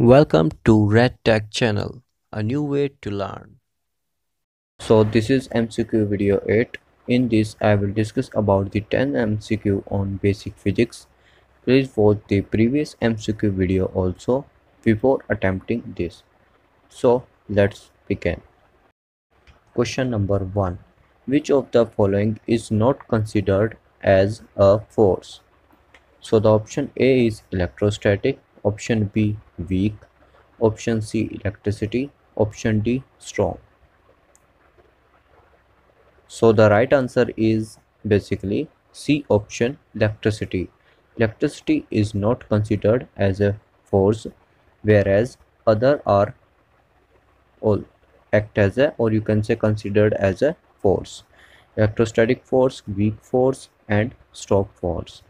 Welcome to Red Tech channel, a new way to learn. So this is MCQ video 8. In this I will discuss about the 10 MCQ on basic physics. Please watch the previous MCQ video also before attempting this. So let's begin. Question number 1. Which of the following is not considered as a force? So the option A is electrostatic, option B weak, option C electricity, option D strong. So the right answer is basically C option electricity. Electricity is not considered as a force whereas other are all act as a or you can say considered as a force. Electrostatic force, weak force and strong force.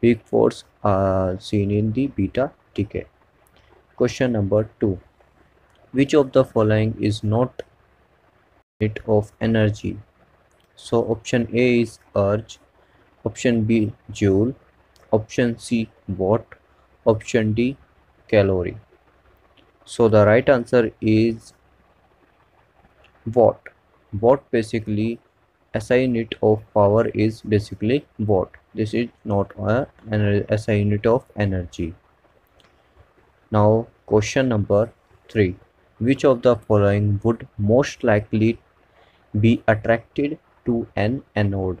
Weak force are seen in the beta decay. Question number 2. Which of the following is not unit of energy? So option A is erg, option B joule, option C watt, option D calorie. So the right answer is watt. Watt basically SI unit of power is basically watt. This is not a SI unit of energy. Now question number 3. Which of the following would most likely be attracted to an anode?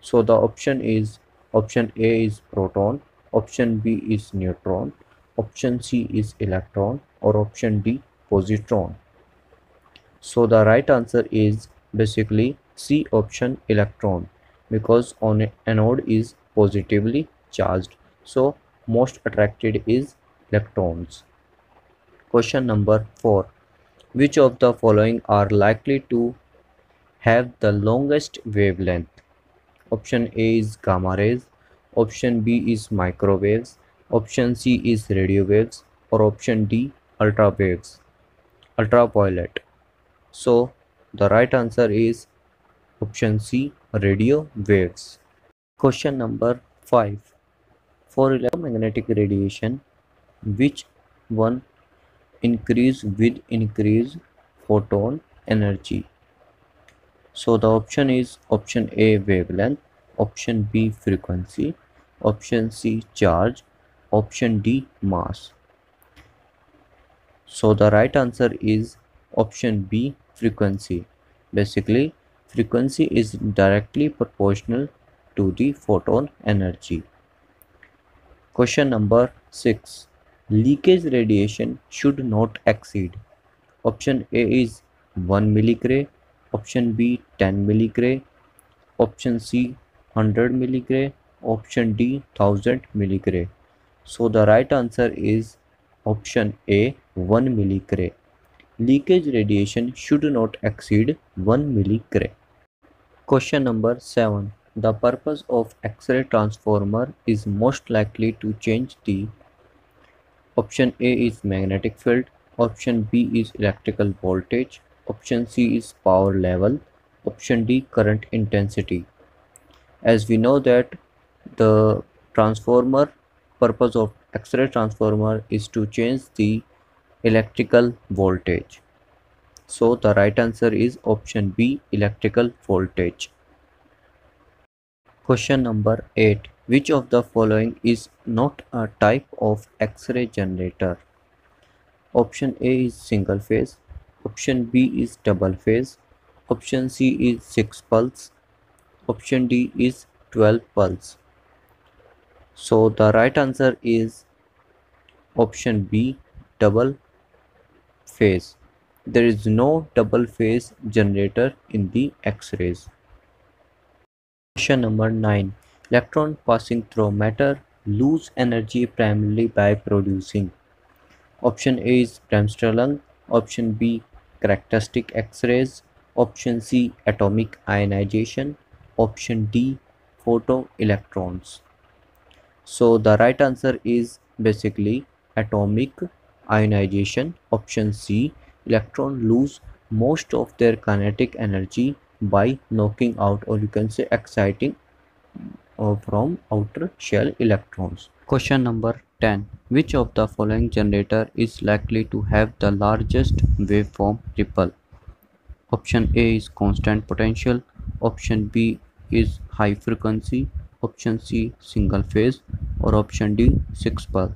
So the option is option A is proton, option B is neutron, option C is electron or option D positron. So the right answer is basically C option electron because on anode is positively charged. So most attracted is electrons. Question number 4. Which of the following are likely to have the longest wavelength? Option A is gamma rays, option B is microwaves, option C is radio waves or option D ultra waves, ultraviolet. So the right answer is option C radio waves. Question number 5. For electromagnetic radiation, which one increase with increase photon energy. So the option is option a wavelength option b frequency option c charge option d mass. So the right answer is option b frequency. Basically frequency is directly proportional to the photon energy. Question number 6 leakage radiation should not exceed. Option a is 1 milligray. Option b 10 milligray. Option c 100 milligray. Option d 1000 milligray. So the right answer is option a 1 milligray. Leakage radiation should not exceed 1 milligray. Question number 7 the purpose of x-ray transformer is most likely to change the Option A is magnetic field, option B is electrical voltage, option C is power level, option D current intensity. As we know that the transformer purpose of X-ray transformer is to change the electrical voltage. So the right answer is option B electrical voltage. Question number 8. Which of the following is not a type of X-ray generator? Option A is single phase, option B is double phase, option C is 6 pulse, option D is 12 pulse. So the right answer is option B double phase. There is no double phase generator in the X-rays. Question number 9. Electron passing through matter lose energy primarily by producing. Option A is Bremsstrahlung, option B characteristic X-rays, option C atomic ionization, option D photoelectrons. So the right answer is basically atomic ionization. Option C electron lose most of their kinetic energy by knocking out or you can say exciting Uh, from outer shell electrons. Question number 10. Which of the following generator is likely to have the largest waveform ripple? Option A is constant potential, option B is high frequency, option C single phase or option D 6 pulse.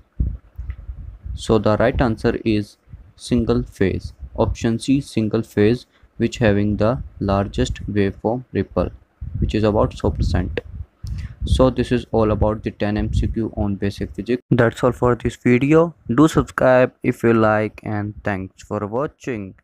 So the right answer is single phase. Option C single phase which having the largest waveform ripple which is about 4%. So this is all about the 10 MCQ on basic physics. That's all for this video. Do subscribe if you like and thanks for watching.